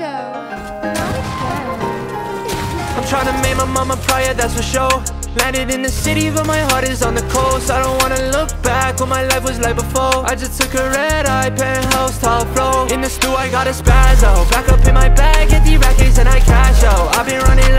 I'm trying to make my mama proud, that's for sure. Landed in the city, but my heart is on the coast. I don't wanna look back what my life was like before. I just took a red eye, penthouse, top floor. In the stew, I got a spaz out. Back up in my bag, get the rackets and I cash out. I've been running